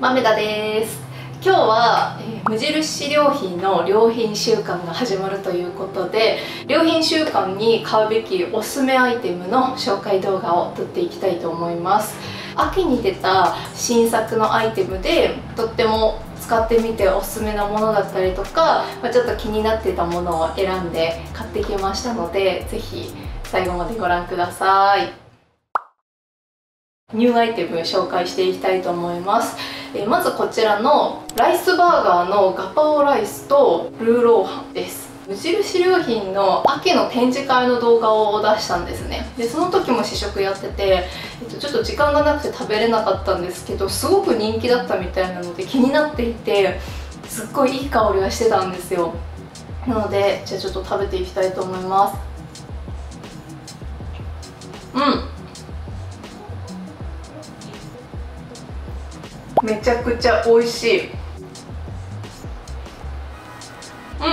豆田です。今日は、えー、無印良品の良品週間が始まるということで良品週間に買うべきおすすめアイテムの紹介動画を撮っていきたいと思います。秋に出た新作のアイテムでとっても使ってみておすすめなものだったりとか、まあ、ちょっと気になってたものを選んで買ってきましたので是非最後までご覧ください。ニューアイテム紹介していきたいと思います。えまずこちらのライスバーガーのガパオライスとルーローハンです。無印良品の秋の展示会の動画を出したんですね。でその時も試食やってて、えっと、ちょっと時間がなくて食べれなかったんですけどすごく人気だったみたいなので気になっていてすっごいいい香りがしてたんですよ。なのでじゃあちょっと食べていきたいと思います。うん。めちゃくちゃ美味しい。う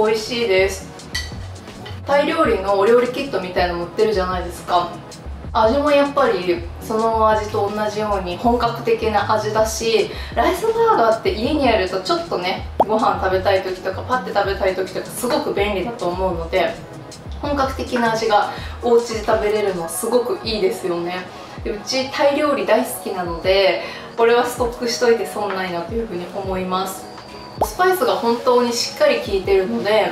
ん。美味しいです。タイ料理のお料理キットみたいの売ってるじゃないですか。味もやっぱりその味と同じように本格的な味だしライスバーガーって家にあるとちょっとねご飯食べたい時とかパッて食べたい時とかすごく便利だと思うので本格的な味がお家で食べれるのはすごくいいですよね。うちタイ料理大好きなのでこれはストックしといて損ないなというふうに思います。スパイスが本当にしっかり効いてるので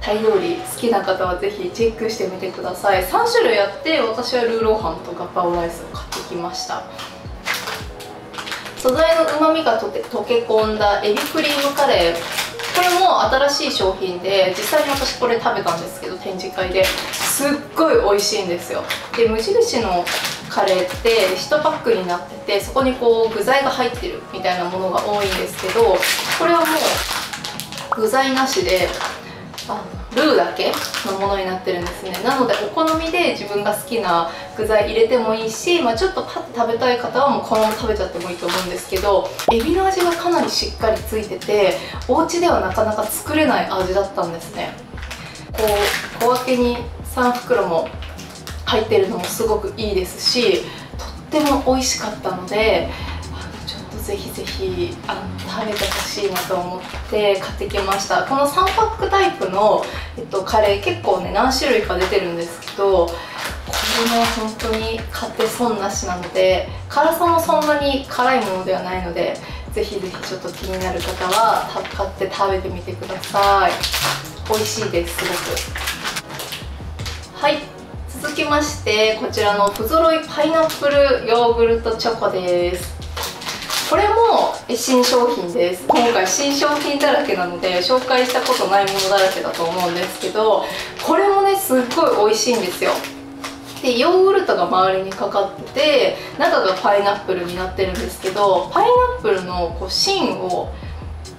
タイ料理好きな方はぜひチェックしてみてください。3種類あって私はルーローハンとガパオライスを買ってきました。素材のうまみが溶け込んだエビクリームカレー。これも新しい商品で実際に私これ食べたんですけど展示会で。すっごい美味しいんですよ。で無印のカレーって1パックになっててそこにこう具材が入ってるみたいなものが多いんですけどこれはもう具材なしであルーだけのものになってるんですね。なのでお好みで自分が好きな具材入れてもいいし、まあ、ちょっとパッて食べたい方はもうこのまま食べちゃってもいいと思うんですけどエビの味がかなりしっかりついててお家ではなかなか作れない味だったんですね。こう小分けに3袋も入ってるのもすごくいいですしとっても美味しかったのでちょっとぜひぜひあの食べてほしいなと思って買ってきました。この3パックタイプの、えっと、カレー結構ね何種類か出てるんですけどこれも本当に買って損なしなので辛さもそんなに辛いものではないのでぜひぜひちょっと気になる方は買って食べてみてください。美味しいですすごく。はい。続きましてこちらの不揃いパイナップルヨーグルトチョコです。これも新商品です。今回新商品だらけなので紹介したことないものだらけだと思うんですけどこれもねすっごい美味しいんですよ。でヨーグルトが周りにかかってて中がパイナップルになってるんですけどパイナップルのこう芯を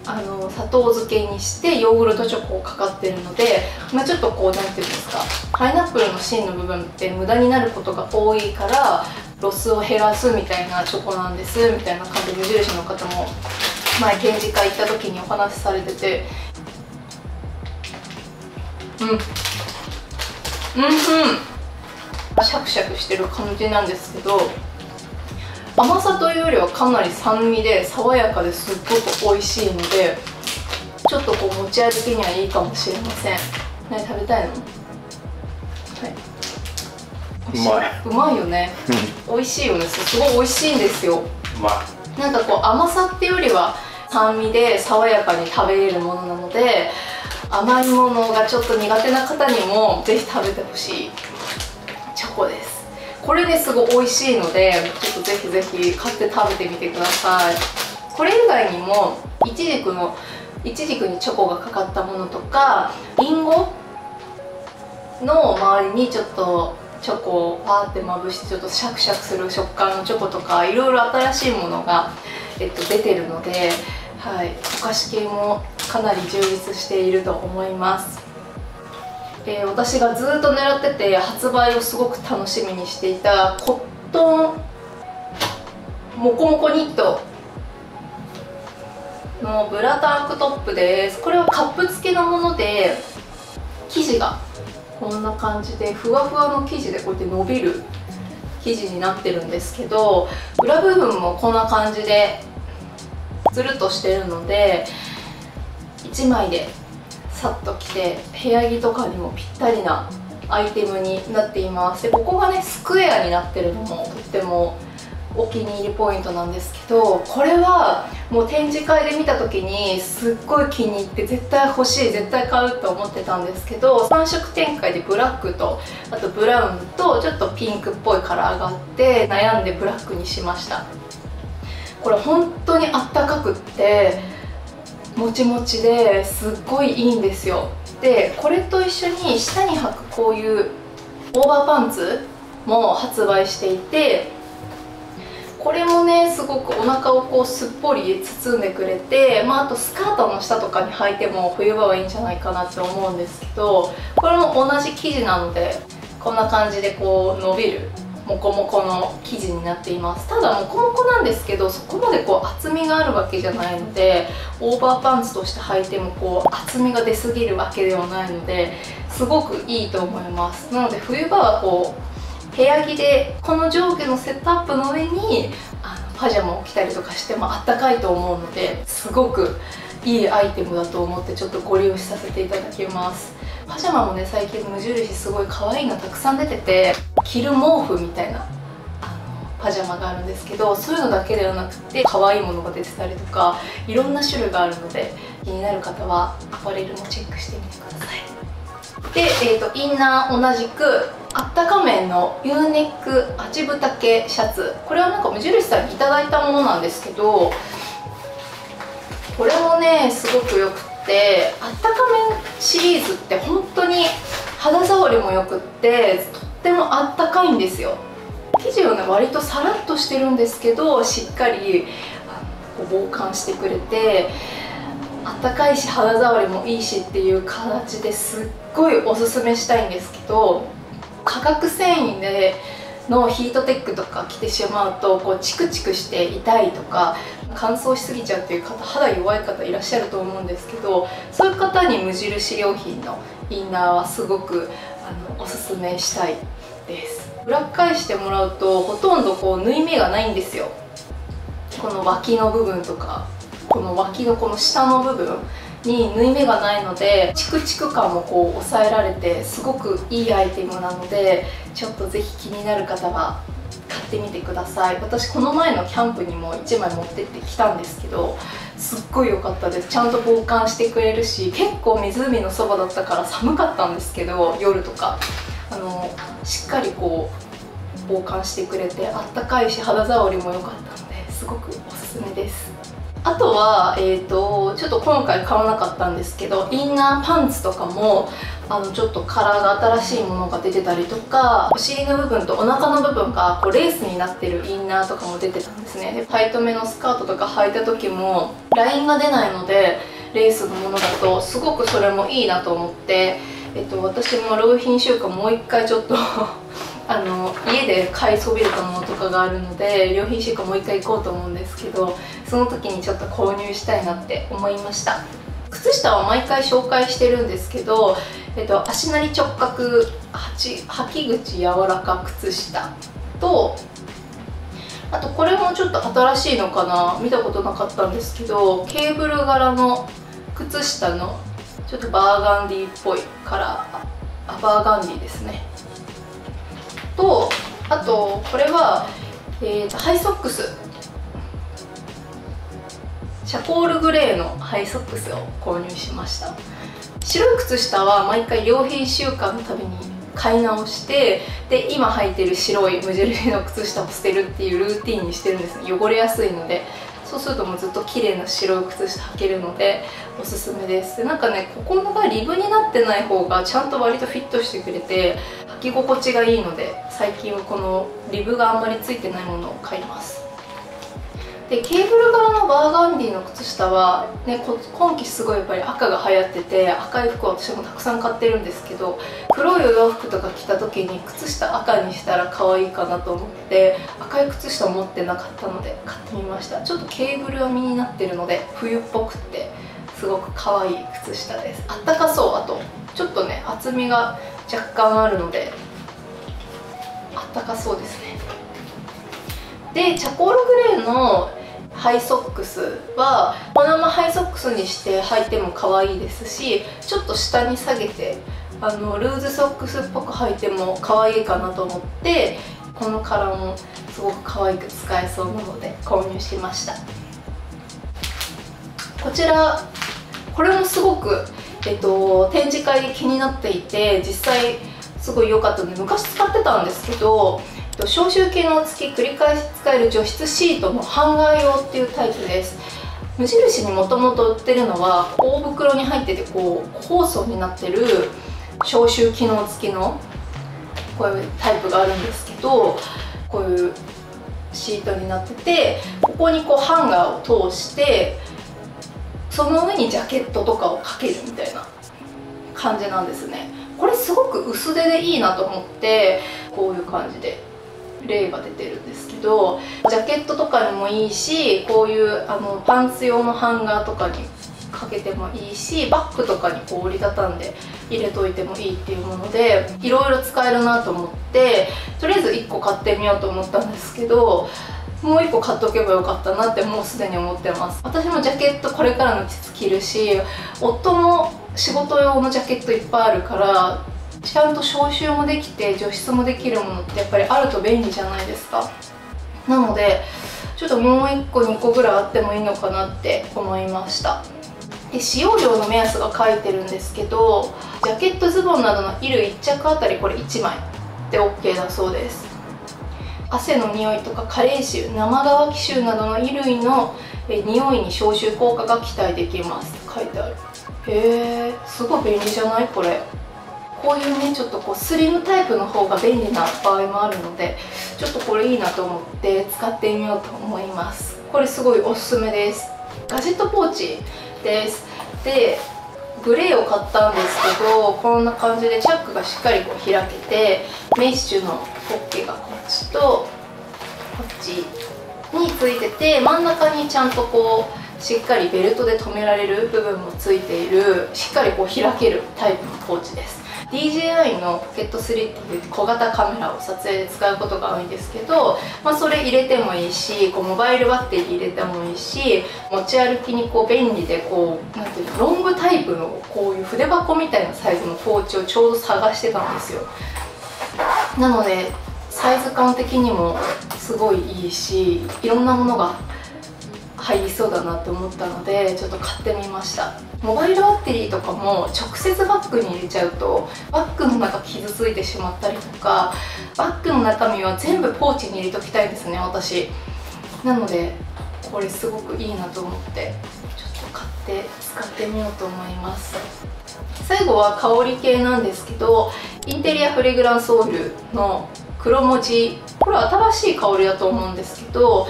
あの砂糖漬けにしてヨーグルトチョコをかかってるので、まあ、ちょっとこう何て言うんですかパイナップルの芯の部分って無駄になることが多いからロスを減らすみたいなチョコなんですみたいな感じで無印の方も前展示会行った時にお話しされてて。うん。うんうん。シャクシャクしてる感じなんですけど。甘さというよりはかなり酸味で爽やかですっごく美味しいのでちょっとこう持ち歩きにはいいかもしれません。何食べたいの？はい。うまい。うまいよね。美味しいよね。すごい美味しいんですよ。うなんかこう甘さっていうよりは酸味で爽やかに食べれるものなので甘いものがちょっと苦手な方にもぜひ食べてほしいチョコですこれねすごい美味しいのでちょっとぜひぜひ買って食べてみてください。これ以外にもいちじくのいちじくにチョコがかかったものとかりんごの周りにちょっとチョコをパーってまぶしてちょっとシャクシャクする食感のチョコとかいろいろ新しいものが、えっと、出てるので、はい、お菓子系もかなり充実していると思います。えー、私がずっと狙ってて発売をすごく楽しみにしていたコットンモコモコニットのブラタンクトップです。これはカップ付きのもので生地がこんな感じでふわふわの生地でこうやって伸びる生地になってるんですけど裏部分もこんな感じでつるっとしてるので1枚でさっと着て部屋着とかにもぴったりなアイテムになっています。でここがねスクエアになってるのもとってもお気に入りポイントなんですけどこれはもう展示会で見た時にすっごい気に入って絶対欲しい絶対買うと思ってたんですけど3色展開でブラックとあとブラウンとちょっとピンクっぽいカラーがあって悩んでブラックにしました。これ本当にあったかくってもちもちですっごいいいんですよ。でこれと一緒に下に履くこういうオーバーパンツも発売していてこれもねすごくお腹をこうすっぽり包んでくれて、まあ、あとスカートの下とかに履いても冬場はいいんじゃないかなって思うんですけどこれも同じ生地なのでこんな感じでこう伸びるモコモコの生地になっています。ただモコモコなんですけどそこまでこう厚みがあるわけじゃないのでオーバーパンツとして履いてもこう厚みが出すぎるわけではないのですごくいいと思います。なので冬場はこう部屋着でこの上下のセットアップの上にあのパジャマを着たりとかしてもあったかいと思うのですごくいいアイテムだと思ってちょっとご利用しさせていただきます。パジャマもね最近無印すごい可愛いのたくさん出てて着る毛布みたいなパジャマがあるんですけどそういうのだけではなくて可愛いものが出てたりとかいろんな種類があるので気になる方はアパレルもチェックしてみてください。で、えーと、インナー同じくあったか麺の U ネック八分丈シャツ。これはなんか無印さんに頂いたものなんですけどこれもねすごくよくってあったか麺シリーズって本当に肌触りもよくってとってもあったかいんですよ。生地はね割とさらっとしてるんですけどしっかり防寒してくれてあったかいし肌触りもいいしっていう形ですっごいおすすめしたいんですけど化学繊維でのヒートテックとか着てしまうとこうチクチクして痛いとか乾燥しすぎちゃうっていう方肌弱い方いらっしゃると思うんですけどそういう方に無印良品のインナーはすごくあのおすすめしたいです。裏返してもらうとほとんどこう縫い目がないんですよ。この脇の部分とかこの脇のこの下の部分。に縫い目がないのでチクチク感もこう抑えられてすごくいいアイテムなのでちょっとぜひ気になる方は買ってみてください。私この前のキャンプにも1枚持ってってきたんですけどすっごい良かったです。ちゃんと防寒してくれるし結構湖のそばだったから寒かったんですけど夜とか。あのしっかりこう防寒してくれてあったかいし肌触りも良かったのですごくおすすめです。あとは、えーと、ちょっと今回買わなかったんですけどインナーパンツとかもあのちょっとカラーが新しいものが出てたりとかお尻の部分とお腹の部分がこうレースになってるインナーとかも出てたんですね。でタイトめのスカートとか履いた時もラインが出ないのでレースのものだとすごくそれもいいなと思って、えっと、私も良品週間もう一回ちょっと あの家で買いそびれたものとかがあるので良品週間もう一回行こうと思うんですけどその時にちょっと購入したいなって思いました。靴下は毎回紹介してるんですけど、えっと、足なり直角履き口柔らか靴下とあとこれもちょっと新しいのかな見たことなかったんですけどケーブル柄の靴下のちょっとバーガンディっぽいカラーあバーガンディですね。とあとこれは、えー、ハイソックス。シャコールグレーのハイソックスを購入しました。白い靴下は毎回良品週間のたびに買い直してで今履いてる白い無印の靴下を捨てるっていうルーティンにしてるんです汚れやすいのでそうするともうずっと綺麗な白い靴下履けるのでおすすめです。でなんかねここのがリブになってない方がちゃんと割とフィットしてくれて履き心地がいいので最近はこのリブがあんまりついてないものを買います。でケーブル柄のバーガンディの靴下は、ね、今季すごいやっぱり赤が流行ってて赤い服を私もたくさん買ってるんですけど黒いお洋服とか着た時に靴下赤にしたら可愛いかなと思って赤い靴下持ってなかったので買ってみました。ちょっとケーブル編みになってるので冬っぽくってすごく可愛い靴下です。あったかそう。あとちょっとね厚みが若干あるのであったかそうですね。でチャコールグレーのハイソックスはこのままハイソックスにして履いても可愛いですしちょっと下に下げてあのルーズソックスっぽく履いても可愛いかなと思ってこのカラーもすごく可愛く使えそうなので購入しました。こちらこれもすごく、えっと、展示会で気になっていて実際すごい良かったので昔使ってたんですけどと消臭機能付き繰り返し使える除湿シートのハンガー用っていうタイプです。無印にもともと売ってるのは大袋に入っててこう包装になってる消臭機能付きのこういうタイプがあるんですけどこういうシートになっててここにこうハンガーを通してその上にジャケットとかをかけるみたいな感じなんですね。これすごく薄手でいいなと思ってこういう感じで。例が出てるんですけどジャケットとかにもいいしこういうあのパンツ用のハンガーとかにかけてもいいしバッグとかにこう折りたたんで入れといてもいいっていうものでいろいろ使えるなと思ってとりあえず1個買ってみようと思ったんですけどもう1個買っとけばよかったなってもうすでに思ってます。私もジャケットこれからの季節着るし夫も仕事用のジャケットいっぱいあるからちゃんと消臭もできて除湿もできるものってやっぱりあると便利じゃないですか。なのでちょっともう1個2個ぐらいあってもいいのかなって思いました。で使用量の目安が書いてるんですけどジャケットズボンなどの衣類1着あたりこれ1枚で OK だそうです。汗の匂いとか加齢臭生乾き臭などの衣類のえ匂いに消臭効果が期待できますって書いてある。へえすごい便利じゃないこれ。こういうねちょっとこうスリムタイプの方が便利な場合もあるのでちょっとこれいいなと思って使ってみようと思います。これすごいおすすめです。ガジェットポーチです。でグレーを買ったんですけどこんな感じでチャックがしっかりこう開けてメッシュのポッケがこっちとこっちについてて真ん中にちゃんとこうしっかりベルトで留められる部分もついているしっかりこう開けるタイプのポーチです。DJI のポケット3っていう小型カメラを撮影で使うことが多いんですけど、まあ、それ入れてもいいしこうモバイルバッテリー入れてもいいし持ち歩きにこう便利でこうなんていうのロングタイプのこういう筆箱みたいなサイズのポーチをちょうど探してたんですよ。なのでサイズ感的にもすごいいいしいろんなものが入りそうだなって思ったのでちょっと買ってみました。モバイルバッテリーとかも直接バッグに入れちゃうとバッグの中傷ついてしまったりとかバッグの中身は全部ポーチに入れときたいですね私。なのでこれすごくいいなと思ってちょっと買って使ってみようと思います。最後は香り系なんですけどインテリアフレグランスオイルの黒文字。これ新しい香りだと思うんですけど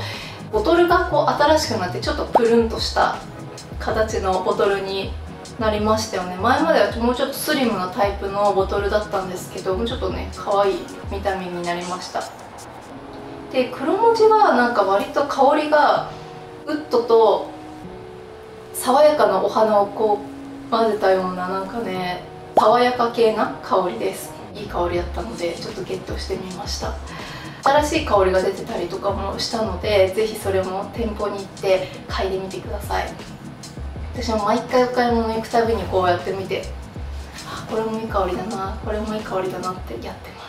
ボトルがこう新しくなってちょっとプルンとした形のボトルになりましたよね。前まではもうちょっとスリムなタイプのボトルだったんですけどもうちょっとね可愛い見た目になりました。で黒文字はなんか割と香りがウッドと爽やかなお花をこう混ぜたようななんかね爽やか系な香りです。いい香りだったのでちょっとゲットしてみました。新しい香りが出てたりとかもしたので是非それも店舗に行って嗅いでみてください。私も毎回お買い物行くたびにこうやって見てあこれもいい香りだなこれもいい香りだなってやってます。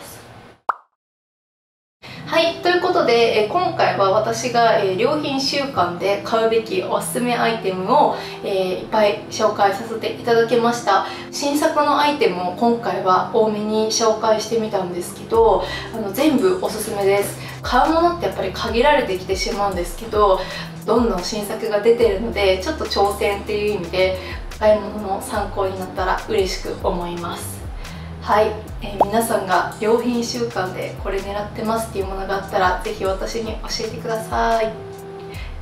はいということで、え今回は私が、え良品週間で買うべきおすすめアイテムを、えいっぱい紹介させていただきました。新作のアイテムを今回は多めに紹介してみたんですけどあの全部おすすめです。買うものってやっぱり限られてきてしまうんですけどどんどん新作が出てるのでちょっと挑戦っていう意味で買い物の参考になったら嬉しく思います。はい、えー、皆さんが良品週間でこれ狙ってますっていうものがあったら是非私に教えてください。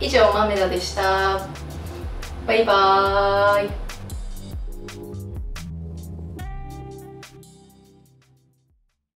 以上マメダでした。バイバーイ。